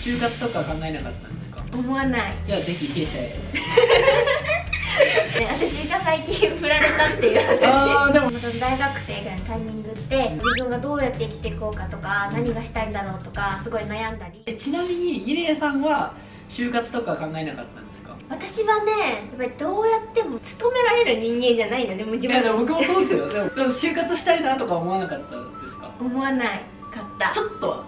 就活とか考えなかったんですか？思わない。じゃあぜひ弊社へ。ね 私が最近振られたっていうあーでも。私大学生ぐらいのタイミングって自分がどうやって生きていこうかとか何がしたいんだろうとかすごい悩んだり。えちなみにミレイさんは就活とか考えなかったんですか？私はねやっぱりどうやっても勤められる人間じゃないの。でもう自いや分でも僕もそうですよ。でもでも就活したいなとか思わなかったんですか？思わないかった。ちょっとは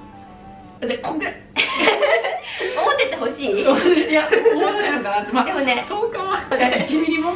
じゃあこんぐらい。思っててほしい？いや思わないのかなって。まあでもねそうか。1ミリも？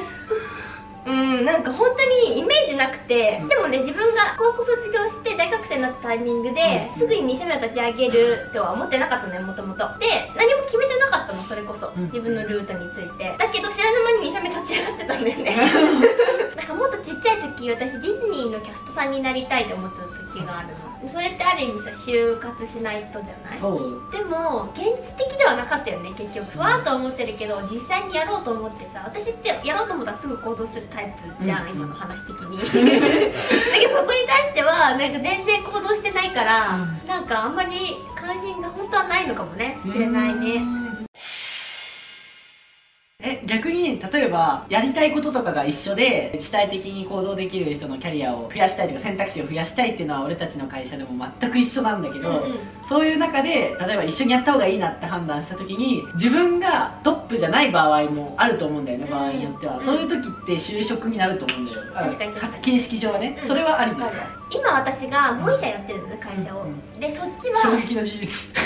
うんなんか本当にイメージなくて、うん。でもね自分が高校卒業して大学生になったタイミングで、うん。すぐに2社目を立ち上げるとは思ってなかったのよもともと。で何も決めてなかったのそれこそ、うん。自分のルートについて。だけど知らぬ間に2社目立ち上がってたんだよね かもっとちっちゃい時私ディズニーのキャストさんになりたいと思ってた時があるの。それってある意味さ就活しないとじゃない？そう。でも現実的ではなかったよね結局。ふわっと思ってるけど実際にやろうと思ってさ私ってやろうと思ったらすぐ行動するタイプじゃん、うん今の話的に。だけどそこに対してはなんか全然行動してないから、うん。なんかあんまり関心が本当はないのかもねしれないねえ逆に例えばやりたいこととかが一緒で主体的に行動できる人のキャリアを増やしたいとか選択肢を増やしたいっていうのは俺たちの会社でも全く一緒なんだけど、うんうん。そういう中で例えば一緒にやった方がいいなって判断した時に自分がトップじゃない場合もあると思うんだよね、うん。場合によっては、うんそういう時って就職になると思うんだよ。確かに形式上はね、うん。それはありですか、今私がもう一社やってるのね会社を、うん。でそっちは衝撃の事実。で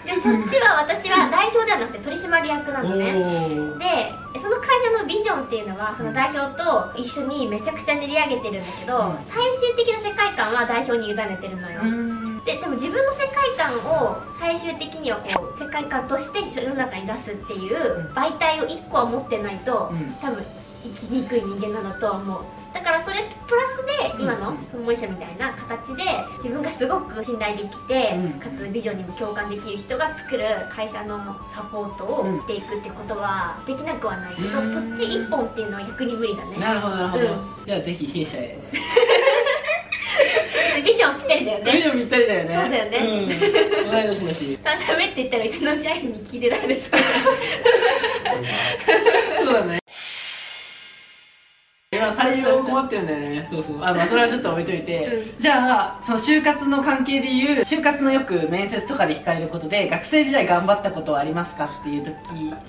そっちは私は代表ではなくて取締役なおのね。ー。でその会社のビジョンっていうのはその代表と一緒にめちゃくちゃ練り上げてるんだけど、うん。最終的な世界観は代表に委ねてるのよ、うん。ででも自分の世界観を最終的にはこう世界観として世の中に出すっていう媒体を1個は持ってないと、うん。多分生きにくい人間なんだとは思う。だからそれプラスで今のうん。そのモイシャみたいな形で自分がすごく信頼できて、うんかつビジョンにも共感できる人が作る会社のサポートをしていくってことはできなくはない。けど、うんそっち一本っていうのは逆に無理だね。なるほどなるほど、うじゃあぜひ弊社へ。ビジョンぴったりだよね。ビジョンぴったりだよね。そうだよね、うん、同い年だし。さあ喋って言ったらうちの社員にキレられそう。そうだね今採用困ってるんだよねそうそう。あまあそれはちょっと置いといて、うじゃあその就活の関係でいう就活のよく面接とかで聞かれることで学生時代頑張ったことはありますかっていう時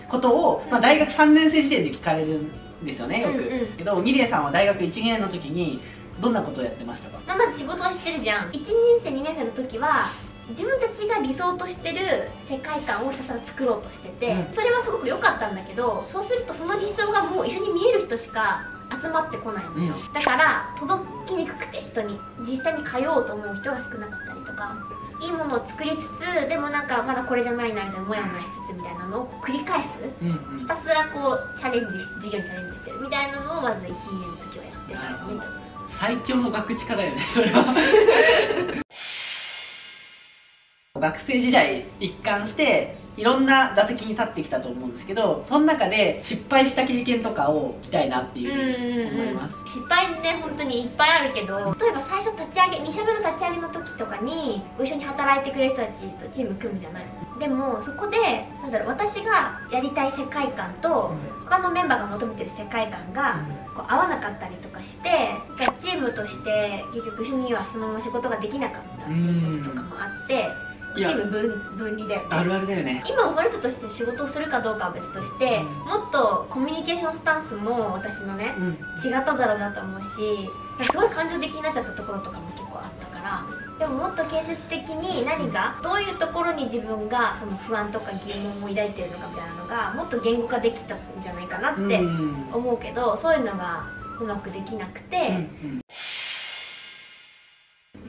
ことを、まあ、大学3年生時点で聞かれるんですよねよく、うん。うんけどミリエさんは大学1年の時にどんなことをやってましたか？まあ、まず仕事は知ってるじゃん。1年生2年生の時は自分たちが理想としてる世界観をひたすら作ろうとしてて、うん。それはすごく良かったんだけどそうするとその理想がもう一緒に見える人しか集まってこないのよ、うだから届きにくくて人に。実際に通おうと思う人が少なかったりとか。いいものを作りつつでもなんかまだこれじゃないなみたいなモヤモヤしつつみたいなのを繰り返す。うんうん。ひたすらこうチャレンジし授業にチャレンジしてるみたいなのをまず1年の時はやってたよね。最強の学知家だよねそれは。学生時代一貫していろんな打席に立ってきたと思うんですけどその中で失敗した経験とかを聞きたいなっていうふうに思います、失敗ね本当にいっぱいあるけど例えば最初立ち上げ2社目の立ち上げの時とかにご一緒に働いてくれる人たちとチーム組むじゃない。でもそこでなんだろう私がやりたい世界観と他のメンバーが求めてる世界観がこう合わなかったりとかしてチームとして結局一緒にはそのまま仕事ができなかったっていうこととかもあっていや。チーム分分離だよね。あるあるだよね。今もその人として仕事をするかどうかは別として、うん。もっとコミュニケーションスタンスも私のねうん。違っただろうなと思うしすごい感情的になっちゃったところとかも結構あったからでももっと建設的に何がどういうところに自分がその不安とか疑問を抱いてるのかみたいなのがもっと言語化できたんじゃないかなってうん。思うけど、そういうのがうまくできなくて、うんご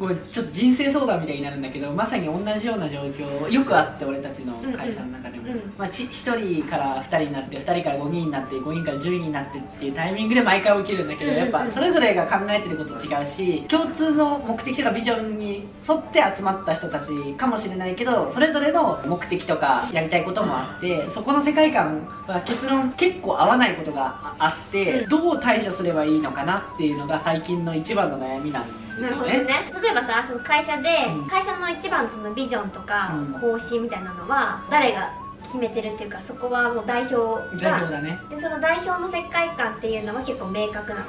めんちょっと人生相談みたいになるんだけどまさに同じような状況よくあって俺たちの会社の中でも、うん。うんまあ、ち1人から2人になって2人から5人になって5人から10人になってっていうタイミングで毎回起きるんだけど、やっぱそれぞれが考えてること違うし共通の目的とかビジョンに沿って集まった人たちかもしれないけどそれぞれの目的とかやりたいこともあってそこの世界観は結論結構合わないことがああって、うん。どう対処すればいいのかなっていうのが最近の一番の悩みなんなるほどね。ね例えばさその会社で、うん。会社の一番のそのビジョンとかうん。方針みたいなのは誰が決めてるっていうかそこはもう代表が。代表だね。でその代表の世界観っていうのは結構明確なの。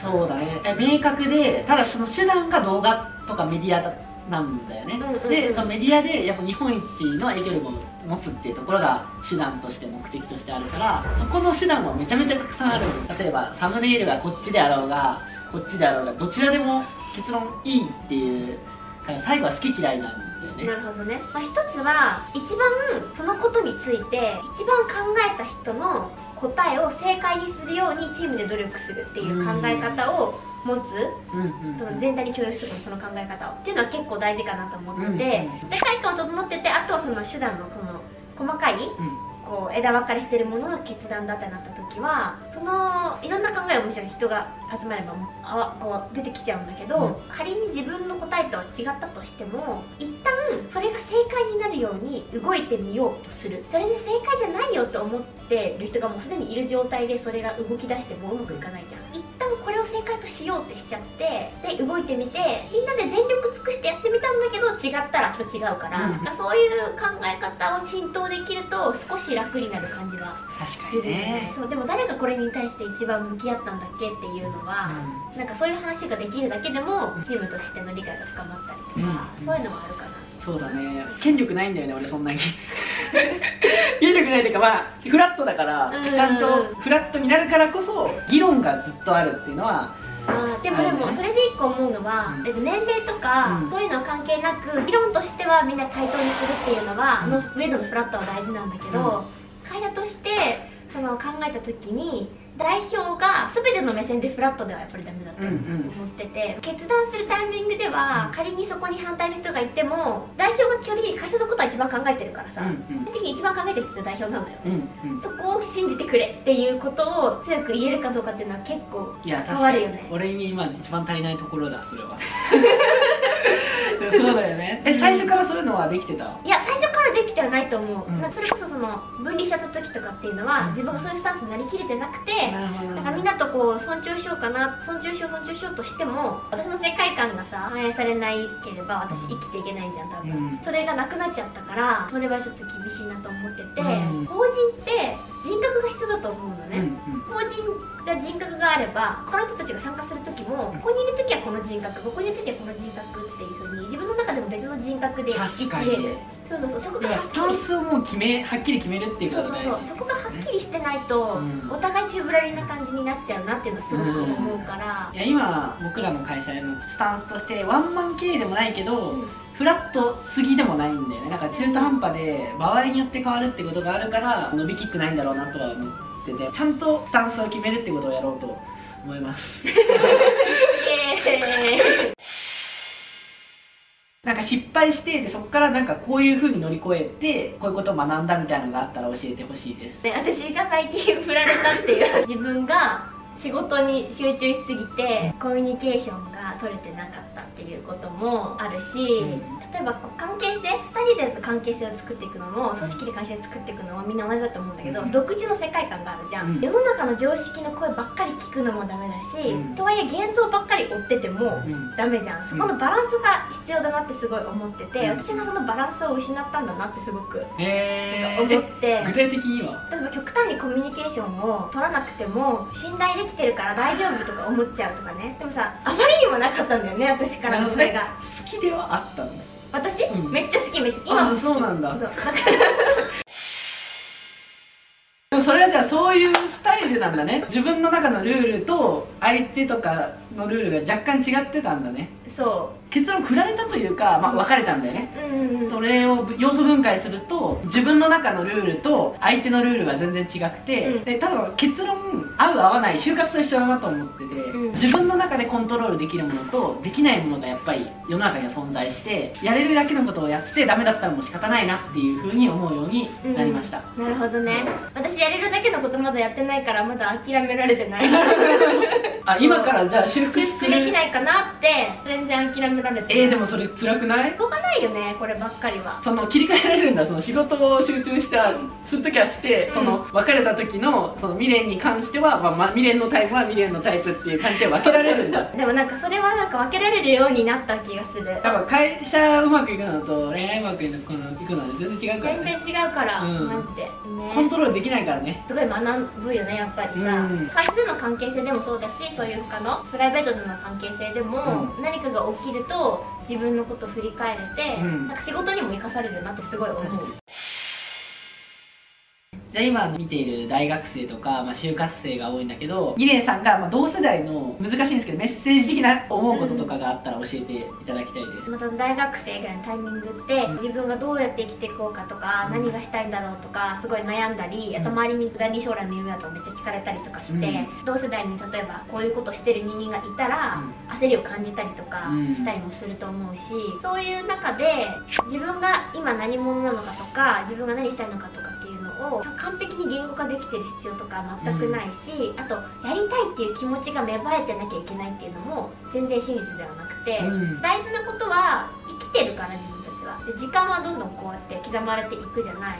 そうだね。え明確でただその手段が動画とかメディアなんだよね、でそのメディアでやっぱ日本一の影響力を持つっていうところが手段として目的としてあるからそこの手段はめちゃめちゃたくさんある例えばサムネイルがこっちであろうがこっちであろうがどちらでも結論いいっていうから最後は好き嫌いなんだよね。なるほどね、まあ、一つは一番そのことについて一番考えた人の答えを正解にするようにチームで努力するっていう考え方を持つうんうんその全体に共有するその考え方を。っていうのは結構大事かなと思ってて、世界観整っててあとはその手段のその細かいこう枝分かれしてるものの決断だってなった時はそのいろんな考えをもちろん人が集まればあわこう出てきちゃうんだけど、うん。仮に自分の答えとは違ったとしても一旦それが正解になるように動いてみようとする。それで正解じゃないよと思ってる人がもうすでにいる状態でそれが動き出してもうまくいかないじゃんこれを正解としようってしちゃってで動いてみてみんなで全力尽くしてやってみたんだけど違ったらと違うから、うん。そういう考え方を浸透できると少し楽になる感じはするねでも誰がこれに対して一番向き合ったんだっけっていうのは、なんかそういう話ができるだけでもチームとしての理解が深まったりとか、うん。そういうのもあるかなそうだね。権力ないんだよね俺そんなに。権力ないというかまあフラットだからうん。ちゃんとフラットになるからこそ議論がずっとあるっていうのはあーでもでもそれで一個思うのは、うん。えっと年齢とか、うん。そういうのは関係なく議論としてはみんな対等にするっていうのは、うんの上でのフラットは大事なんだけど、会社としてその考えた時に代表が全ての目線でフラットではやっぱりダメだとうんうん。思ってて、決断するタイミングでは仮にそこに反対の人がいても代表が基本的に会社のことは一番考えてるからさ、うん最終的に一番考えてる人って代表なのよ。うんうん。うんそこを信じてくれっていうことを強く言えるかどうかっていうのは結構いや変わるよね。俺に今一番足りないところだそれは。そうだよね。え最初からそういうのはできてた？いやきてはないと思う、うん。まあそれこそその分離しちゃった時とかっていうのは、うん。自分がそういうスタンスになりきれてなくて、なるほど。だからみんなとこう尊重しようかな尊重しよう尊重しようとしても私の世界観がさ反映されないければ私生きていけないじゃん多分、うん。それがなくなっちゃったからそれはちょっと厳しいなと思ってて、うん。法人って人格が必要だと思うのね、うんうん。法人が人格があれば他の人たちが参加する時もここにいる時はこの人格ここにいる時はこの人格っていう風に自分の中でも別の人格で生きれる。そうそうそう。そこがスタンスをもう決めはっきり決めるっていうそうそうことが大事そう。そこがはっきりしてないと、うん。お互い宙ぶらりんな感じになっちゃうなっていうのはすごく思うから。い、や今僕らの会社のスタンスとしてワンマン経営でもないけど、うん。フラットすぎでもないんだよね。だから中途半端で場合によって変わるってことがあるから伸びきってないんだろうなとは思ってて。ちゃんとスタンスを決めるってことをやろうと思います。イエーイなんか失敗してでそこからなんかこういう風に乗り越えてこういうことを学んだみたいなのがあったら教えてほしいです。で私が最近振られたっていう自分が仕事に集中しすぎてコミュニケーションが取れてなかったっていうこともあるし、ん。例えばこう関係性2人で関係性を作っていくのも組織で関係性を作っていくのもみんな同じだと思うんだけど、うん。独自の世界観があるじゃん、うん。世の中の常識の声ばっかり聞くのもダメだし、うん。とはいえ幻想ばっかり追っててもうん。ダメじゃん。そこのバランスが必要だなってすごい思ってて、うん。私がそのバランスを失ったんだなってすごくえ思ー、って。え具体的には？例えば極端にコミュニケーションを取らなくても信頼できてるから大丈夫とか思っちゃうとかね。でもさあまりにもなかったんだよね私からのそれが好きではあったの？私、うん。めっちゃ好きめっちゃ今。も好きあそうなんだ。そう。だからでもそれはじゃあそういうスタイルなんだね。自分の中のルールと相手とかのルールが若干違ってたんだね。そ結論振られたというか、まあ、別れたんだよね。ううんうんうん。それを要素分解すると自分の中のルールと相手のルールが全然違くて、うん。でただ結論合う合わない就活と一緒だなと思ってて、うん。自分の中でコントロールできるものとできないものがやっぱり世の中には存在してやれるだけのことをやってダメだったらもう仕方ないなっていうふうに思うようになりました、なるほどね。私やれるだけのことまだやってないかからまだ諦められてない。あ今からじゃあ修復出する。出できないかなって全然諦められてえー、でもそれ辛くない？しょうがないよねこればっかりは。その切り替えられるんだ。その仕事を集中したするときはして、うん。その別れた時のその未練に関しては、まあまあ、未練のタイプは未練のタイプっていう感じで分けられるんだ。でもなんかそれはなんか分けられるようになった気がする。やっぱ会社うまくいくのと恋愛うまくいくのいくのは全然違うから全ね然違うから、うん。マジで。コンねトロールできないからね。すごい学ぶよねやっぱりさ、うん。会社での関係性でもそうだしそういう他のプライベートでの関係性でも、う何かが起きると自分のことを振り返れて、うん。なんか仕事にも生かされるなってすごい思うじゃあ今見ている大学生とか、まあ、就活生が多いんだけどミレイさんが、まあ、同世代の難しいんですけどメッセージ的な思うこととかがあったら教えていただきたいです、また大学生ぐらいのタイミングって、うん。自分がどうやって生きていこうかとか、うん。何がしたいんだろうとかすごい悩んだり、あと周りに何将来の夢だとかめっちゃ聞かれたりとかして、同世代に例えばこういうことしてる人間がいたら、焦りを感じたりとかうん。したりもすると思うし、そういう中で自分が今何者なのかとか自分が何したいのかとかを完璧に言語化できてる必要とか全くないし、あとやりたいっていう気持ちが芽生えてなきゃいけないっていうのも全然真実ではなくて。うん。大事なことは生きてるから自分たちは。で時間はどんどんこうやって刻まれていくじゃない、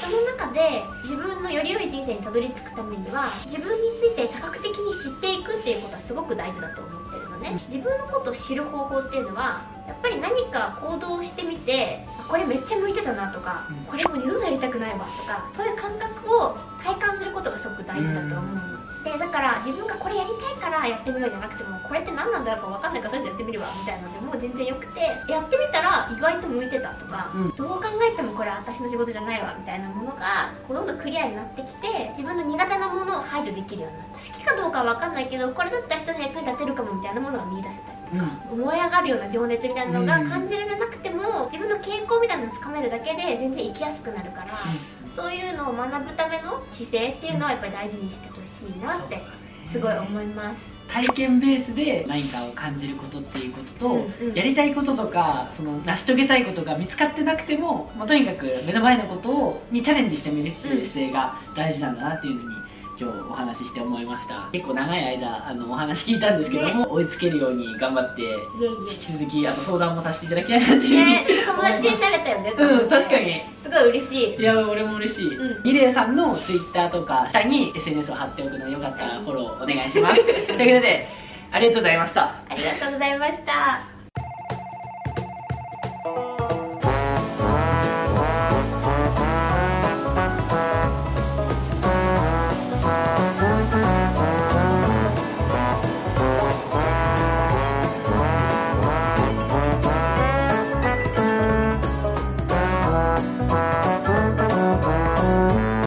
その中で自分のより良い人生にたどり着くためには自分について多角的に知っていくっていうことはすごく大事だと思ってね自分のことを知る方法っていうのはやっぱり何か行動をしてみてあこれめっちゃ向いてたなとかうん。これもう二度とやりたくないわとかそういう感覚を体感することがすごく大事だと思うのでだから自分がこれやりたいからやってみようじゃなくてもこれって何なんだろうか分かんないからとりあえずやってみるわみたいなのでもう全然よくてやってみたら意外と向いてたとか、うん。どう考えてもこれ私の仕事じゃないわみたいなものがこうどんどんクリアになってきて自分の苦手なものを排除できるようになった好きかどうかは分かんないけどこれだったら人の役に立てるかもみたいなものが見出せたりうん。燃え上がるような情熱みたいなのがうん。感じられなくても自分の傾向みたいなのをつかめるだけで全然生きやすくなるから、そういうのを学ぶための姿勢っていうのはやっぱり大事にしてほしいなってすごい思います。体験ベースで何かを感じることっていうことと、うんうんやりたいこととかその成し遂げたいことが見つかってなくても、まあ、とにかく目の前のことをにチャレンジしてみるっていう姿勢が大事なんだなっていうのに今日お話しして思いました。結構長い間あのお話聞いたんですけども、追いつけるように頑張って引き続きあと相談もさせていただきたいなっていう、えね。友達になれたよね。うん確かに。すごい嬉しい。いや俺も嬉しい、うん。ミレイさんの Twitter とか下に SNS を貼っておくのでよかったらフォローお願いします。ということでありがとうございました。ありがとうございました